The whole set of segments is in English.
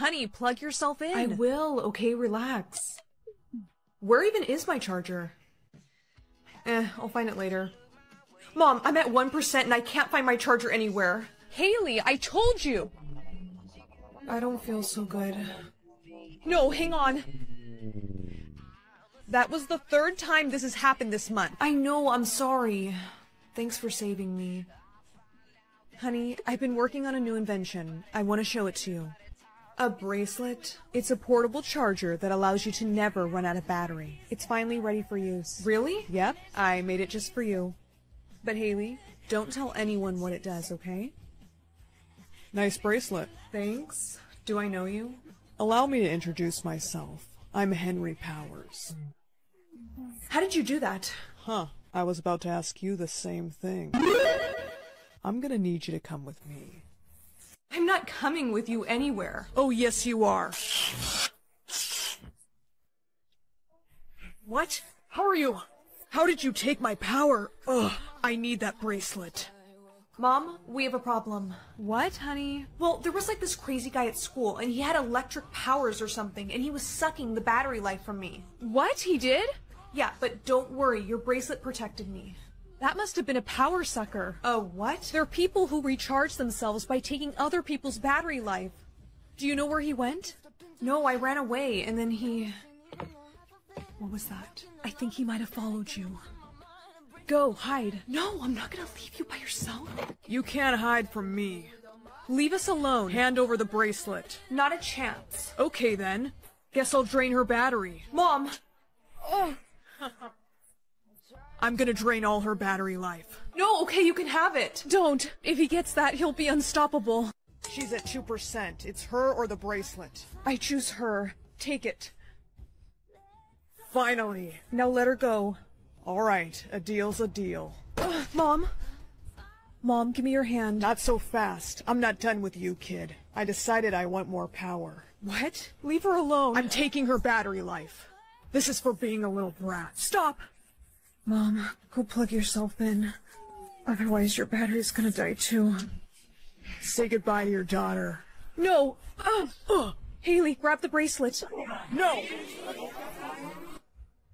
Honey, plug yourself in. I will, okay, relax. Where even is my charger? Eh, I'll find it later. Mom, I'm at 1% and I can't find my charger anywhere. Haley, I told you. I don't feel so good. No, hang on. That was the third time this has happened this month. I know, I'm sorry. Thanks for saving me. Honey, I've been working on a new invention. I want to show it to you. A bracelet? It's a portable charger that allows you to never run out of battery. It's finally ready for use. Really? Yep, I made it just for you. But Haley, don't tell anyone what it does, okay? Nice bracelet. Thanks. Do I know you? Allow me to introduce myself. I'm Henry Powers. How did you do that? Huh, I was about to ask you the same thing. I'm gonna need you to come with me. I'm not coming with you anywhere. Oh, yes, you are. What? How are you? How did you take my power? Ugh, I need that bracelet. Mom, we have a problem. What, honey? Well, there was like this crazy guy at school, and he had electric powers or something, and he was sucking the battery life from me. What? He did? Yeah, but don't worry, your bracelet protected me. That must have been a power sucker. A what? There are people who recharge themselves by taking other people's battery life. Do you know where he went? No, I ran away, and then he... What was that? I think he might have followed you. Go, hide. No, I'm not gonna leave you by yourself. You can't hide from me. Leave us alone. Hand over the bracelet. Not a chance. Okay then. Guess I'll drain her battery. Mom! Oh. I'm gonna drain all her battery life. No, okay, you can have it. Don't. If he gets that, he'll be unstoppable. She's at 2%. It's her or the bracelet. I choose her. Take it. Finally. Now let her go. Alright, a deal's a deal. Uh, Mom? Mom, give me your hand. Not so fast. I'm not done with you, kid. I decided I want more power. What? Leave her alone. I'm taking her battery life. This is for being a little brat. Stop! Mom, go plug yourself in. Otherwise your battery's gonna die too. Say goodbye to your daughter. No! Uh, uh. Haley, grab the bracelet. No!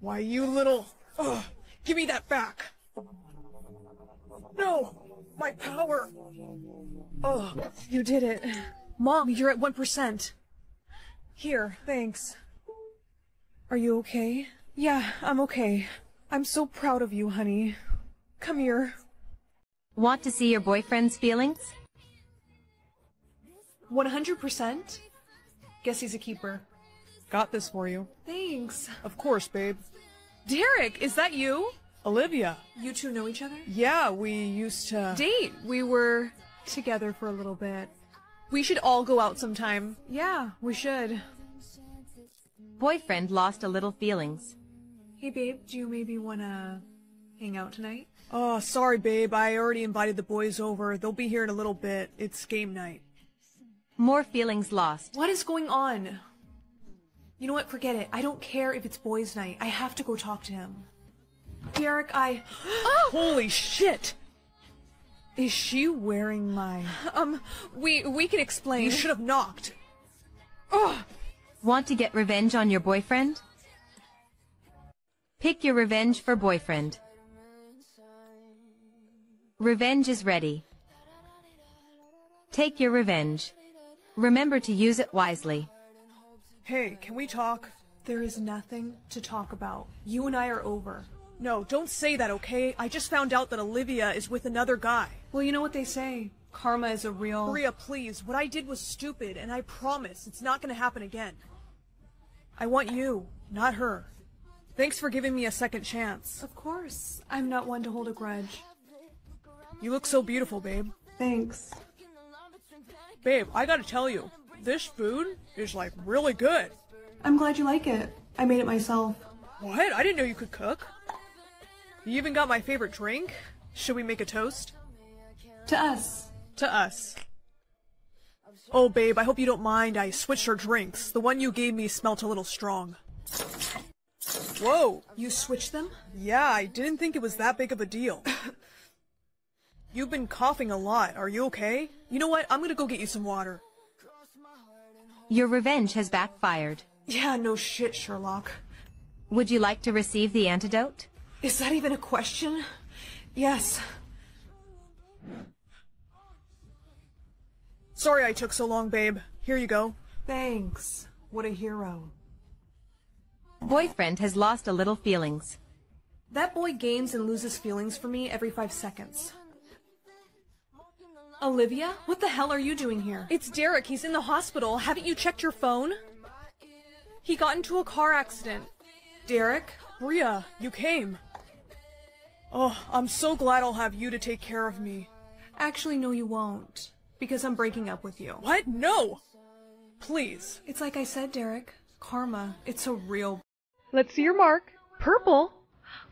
Why, you little... Ugh, give me that back! No! My power! Oh, you did it. Mom, you're at 1%. Here, thanks. Are you okay? Yeah, I'm okay. I'm so proud of you, honey. Come here. Want to see your boyfriend's feelings? 100%? Guess he's a keeper. Got this for you. Thanks. Of course, babe. Derek, is that you? Olivia. You two know each other? Yeah, we used to... Date. We were together for a little bit. We should all go out sometime. Yeah, we should. Boyfriend lost a little feelings. Hey babe, do you maybe wanna hang out tonight? Oh, sorry babe, I already invited the boys over. They'll be here in a little bit. It's game night. More feelings lost. What is going on? You know what, forget it. I don't care if it's boys night. I have to go talk to him. Derek, I... oh! Holy shit! Is she wearing my... Um, we, we can explain. You should have knocked. Oh! Want to get revenge on your boyfriend? Pick your revenge for boyfriend. Revenge is ready. Take your revenge. Remember to use it wisely. Hey, can we talk? There is nothing to talk about. You and I are over. No, don't say that, okay? I just found out that Olivia is with another guy. Well, you know what they say. Karma is a real... Maria, please. What I did was stupid, and I promise it's not gonna happen again. I want you, not her. Thanks for giving me a second chance. Of course. I'm not one to hold a grudge. You look so beautiful, babe. Thanks. Babe, I gotta tell you, this food is like really good. I'm glad you like it. I made it myself. What? I didn't know you could cook. You even got my favorite drink. Should we make a toast? To us. To us. Oh, babe, I hope you don't mind. I switched our drinks. The one you gave me smelt a little strong. Whoa! You switched them? Yeah, I didn't think it was that big of a deal. You've been coughing a lot. Are you okay? You know what? I'm gonna go get you some water. Your revenge has backfired. Yeah, no shit, Sherlock. Would you like to receive the antidote? Is that even a question? Yes. Sorry I took so long, babe. Here you go. Thanks. What a hero. Boyfriend has lost a little feelings. That boy gains and loses feelings for me every five seconds. Olivia, what the hell are you doing here? It's Derek. He's in the hospital. Haven't you checked your phone? He got into a car accident. Derek? Bria, you came. Oh, I'm so glad I'll have you to take care of me. Actually, no, you won't. Because I'm breaking up with you. What? No! Please. It's like I said, Derek. Karma. It's a real. Let's see your mark. Purple.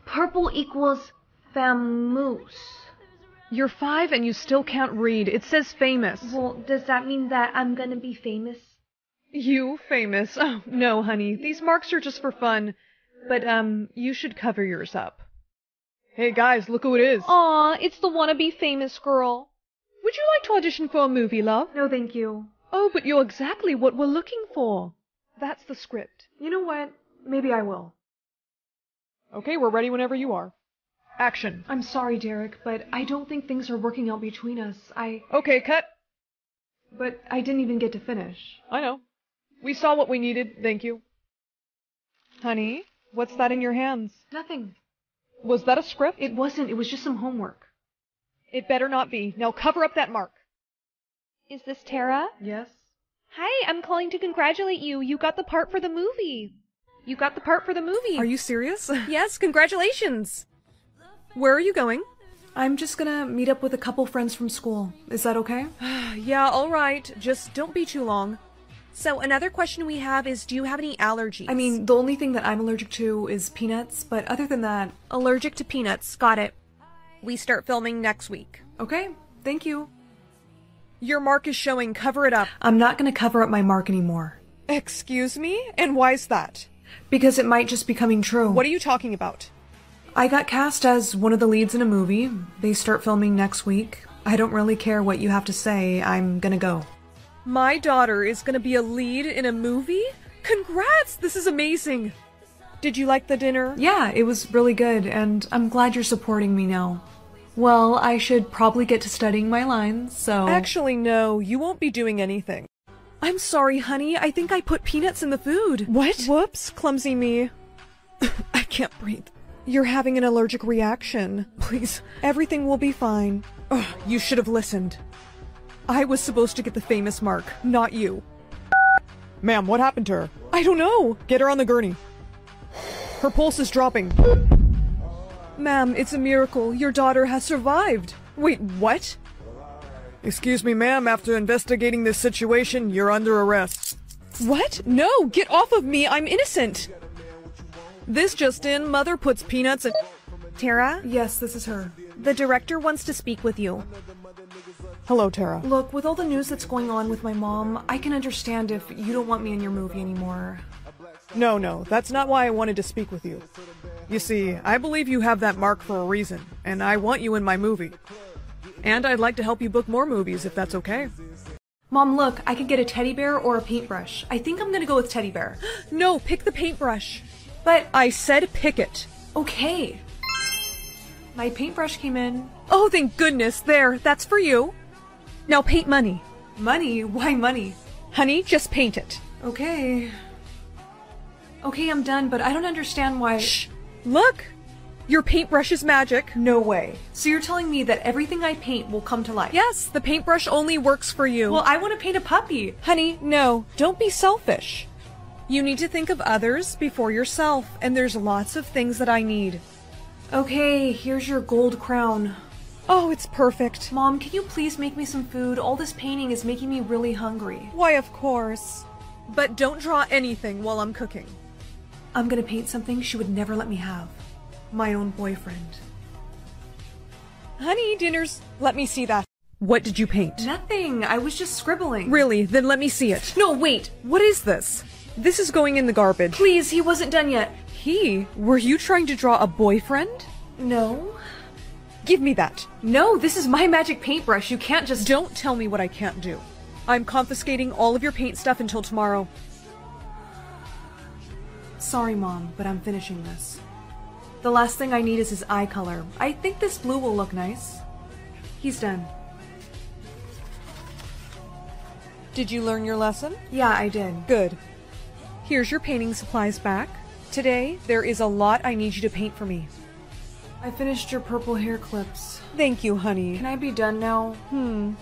Purple equals famous. You're five and you still can't read. It says famous. Well, does that mean that I'm gonna be famous? You famous? Oh, no, honey. These marks are just for fun. But, um, you should cover yours up. Hey guys, look who it is. Aw, it's the wannabe famous girl. Would you like to audition for a movie, love? No, thank you. Oh, but you're exactly what we're looking for. That's the script. You know what? Maybe I will. Okay, we're ready whenever you are. Action. I'm sorry, Derek, but I don't think things are working out between us. I. Okay, cut. But I didn't even get to finish. I know. We saw what we needed, thank you. Honey, what's that in your hands? Nothing. Was that a script? It wasn't. It was just some homework. It better not be. Now cover up that mark. Is this Tara? Yes? Hi, I'm calling to congratulate you. You got the part for the movie. You got the part for the movie. Are you serious? yes, congratulations. Where are you going? I'm just gonna meet up with a couple friends from school. Is that okay? yeah, all right. Just don't be too long. So another question we have is do you have any allergies? I mean, the only thing that I'm allergic to is peanuts, but other than that, allergic to peanuts. Got it. We start filming next week. okay. Thank you. Your mark is showing. Cover it up. I'm not gonna cover up my mark anymore. Excuse me? And why's that? Because it might just be coming true. What are you talking about? I got cast as one of the leads in a movie. They start filming next week. I don't really care what you have to say. I'm gonna go. My daughter is gonna be a lead in a movie? Congrats! This is amazing! Did you like the dinner? Yeah, it was really good, and I'm glad you're supporting me now. Well, I should probably get to studying my lines, so. Actually, no, you won't be doing anything. I'm sorry, honey. I think I put peanuts in the food. What? Whoops, clumsy me. I can't breathe. You're having an allergic reaction. Please, everything will be fine. Ugh, you should have listened. I was supposed to get the famous mark, not you. Ma'am, what happened to her? I don't know. Get her on the gurney. Her pulse is dropping. Ma'am, it's a miracle. Your daughter has survived. Wait, what? Excuse me, ma'am. After investigating this situation, you're under arrest. What? No, get off of me. I'm innocent. This just in, mother puts peanuts in. Tara, Yes, this is her. the director wants to speak with you. Hello, Tara. Look, with all the news that's going on with my mom, I can understand if you don't want me in your movie anymore. No, no, that's not why I wanted to speak with you. You see, I believe you have that mark for a reason, and I want you in my movie. And I'd like to help you book more movies if that's okay. Mom, look, I could get a teddy bear or a paintbrush. I think I'm gonna go with teddy bear. No, pick the paintbrush. But, I said pick it. okay. My paintbrush came in. Oh, thank goodness. There, that's for you. Now paint money. Money? Why money? Honey, just paint it. Okay. Okay, I'm done, but I don't understand why. Shh. Look! Your paintbrush is magic. No way. So you're telling me that everything I paint will come to life? Yes, the paintbrush only works for you. Well, I want to paint a puppy. Honey, no, don't be selfish. You need to think of others before yourself, and there's lots of things that I need. Okay, here's your gold crown. Oh, it's perfect. Mom, can you please make me some food? All this painting is making me really hungry. Why, of course. But don't draw anything while I'm cooking. I'm gonna paint something she would never let me have. My own boyfriend. Honey, dinner's. Let me see that. What did you paint? Nothing. I was just scribbling. Really? Then let me see it. No, wait. What is this? This is going in the garbage. Please, he wasn't done yet. He? Were you trying to draw a boyfriend? No. Give me that. No, this is my magic paintbrush. You can't just. Don't tell me what I can't do. I'm confiscating all of your paint stuff until tomorrow. Sorry, Mom, but I'm finishing this. The last thing I need is his eye color. I think this blue will look nice. He's done. Did you learn your lesson? Yeah, I did. Good. Here's your painting supplies back. Today, there is a lot I need you to paint for me. I finished your purple hair clips. Thank you, honey. Can I be done now? Hmm.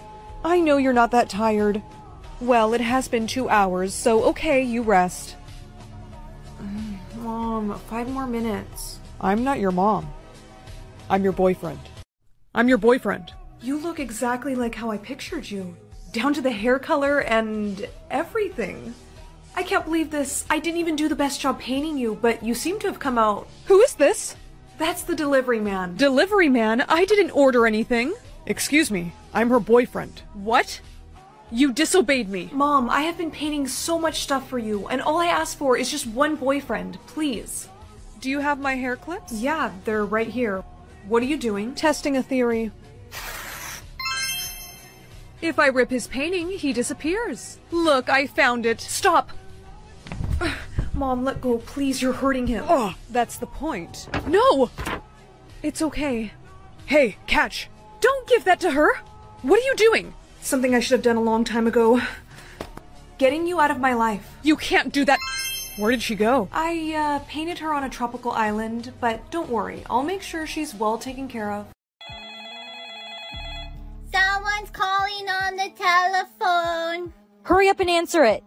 I know you're not that tired. Well, it has been two hours, so okay, you rest. Mom, five more minutes. I'm not your mom. I'm your boyfriend. I'm your boyfriend. You look exactly like how I pictured you. Down to the hair color and everything. I can't believe this. I didn't even do the best job painting you, but you seem to have come out. Who is this? That's the delivery man. Delivery man? I didn't order anything. Excuse me, I'm her boyfriend. What? You disobeyed me. Mom, I have been painting so much stuff for you, and all I ask for is just one boyfriend, please. Do you have my hair clips? Yeah, they're right here. What are you doing? Testing a theory. If I rip his painting, he disappears. Look, I found it. Stop! Mom, let go, please. You're hurting him. Oh, that's the point. No! It's okay. Hey, catch! Don't give that to her! What are you doing? Something I should have done a long time ago. Getting you out of my life. You can't do that. Where did she go? I, uh, painted her on a tropical island, but don't worry. I'll make sure she's well taken care of. Someone's calling on the telephone. Hurry up and answer it.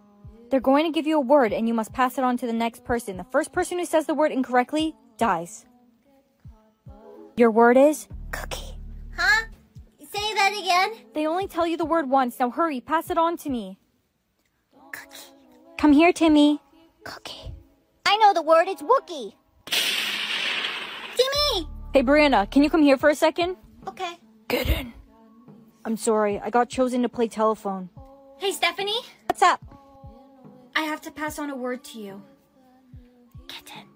They're going to give you a word and you must pass it on to the next person. The first person who says the word incorrectly dies. Your word is cookie. Huh? Say that again. They only tell you the word once. Now hurry, pass it on to me. Cookie. Come here, Timmy. Cookie. I know the word. It's Wookie. Timmy! Hey, Brianna, can you come here for a second? Okay. Get in. I'm sorry, I got chosen to play telephone. Hey, Stephanie. What's up? I have to pass on a word to you. Kitten.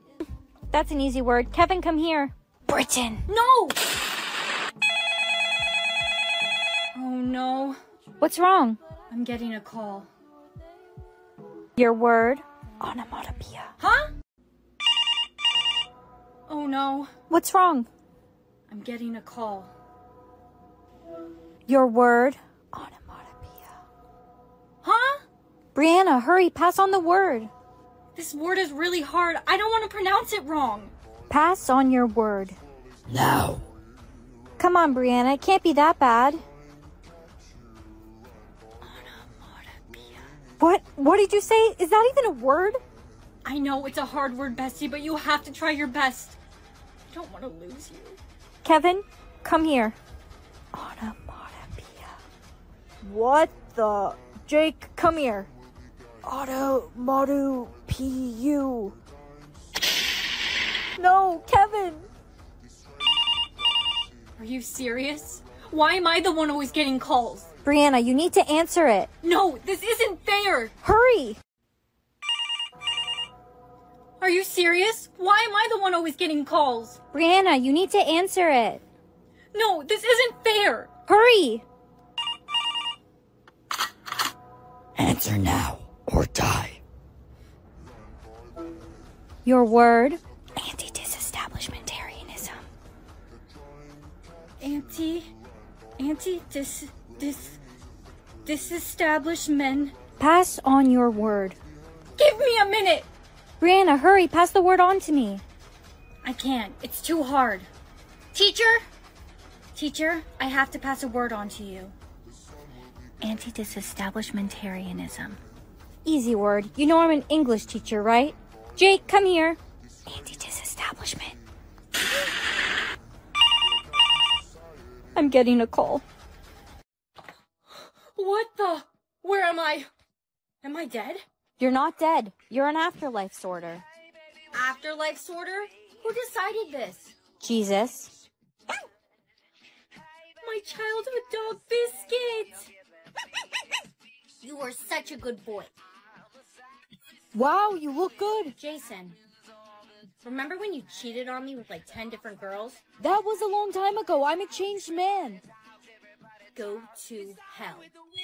That's an easy word. Kevin, come here. Britain. No! Oh no. What's wrong? I'm getting a call. Your word? Onomatopoeia. Huh? Oh no. What's wrong? I'm getting a call. Your word? Onomatopoeia. Huh? Brianna, hurry, pass on the word. This word is really hard. I don't want to pronounce it wrong. Pass on your word. No. Come on, Brianna, it can't be that bad. What? What did you say? Is that even a word? I know it's a hard word, Bessie, but you have to try your best. I don't want to lose you. Kevin, come here. Onomatopoeia. What the? Jake, come here. Onomatopoeia. No, Kevin. Are you serious? Why am I the one always getting calls? Brianna, you need to answer it. No, this isn't fair. Hurry. Are you serious? Why am I the one always getting calls? Brianna, you need to answer it. No, this isn't fair. Hurry. Answer now or die. Your word? Anti-disestablishmentarianism. Anti, anti, dis, dis, disestablishment. Pass on your word. Give me a minute. Brianna, hurry, pass the word on to me. I can't. It's too hard. Teacher? Teacher, I have to pass a word on to you. Anti-disestablishmentarianism. Easy word. You know I'm an English teacher, right? Jake, come here. Anti-disestablishment. I'm getting a call. What the? Where am I? Am I dead? You're not dead. You're an afterlife sorter. Afterlife sorter? Who decided this? Jesus. My childhood dog Biscuit! You are such a good boy. Wow, you look good. Jason, remember when you cheated on me with like 10 different girls? That was a long time ago. I'm a changed man. Go to hell.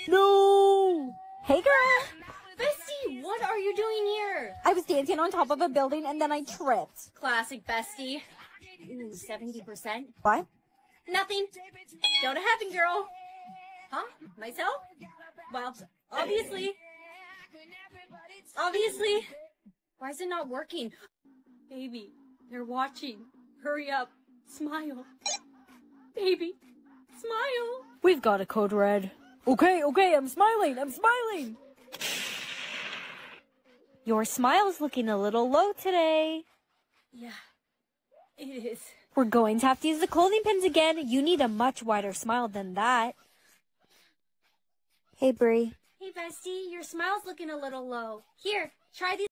No! Hey girl! Bestie, what are you doing here? I was dancing on top of a building and then I tripped. Classic bestie. Ooh, 70%. What? Nothing. Go to heaven, girl. Huh? Myself? Well, obviously. Obviously. Why is it not working? Baby, they're watching. Hurry up. Smile. Baby, smile. We've got a code red. Okay, okay, I'm smiling, I'm smiling! Your smile's looking a little low today. Yeah, it is. We're going to have to use the clothing pins again. You need a much wider smile than that. Hey, Brie. Hey, bestie, your smile's looking a little low. Here, try these.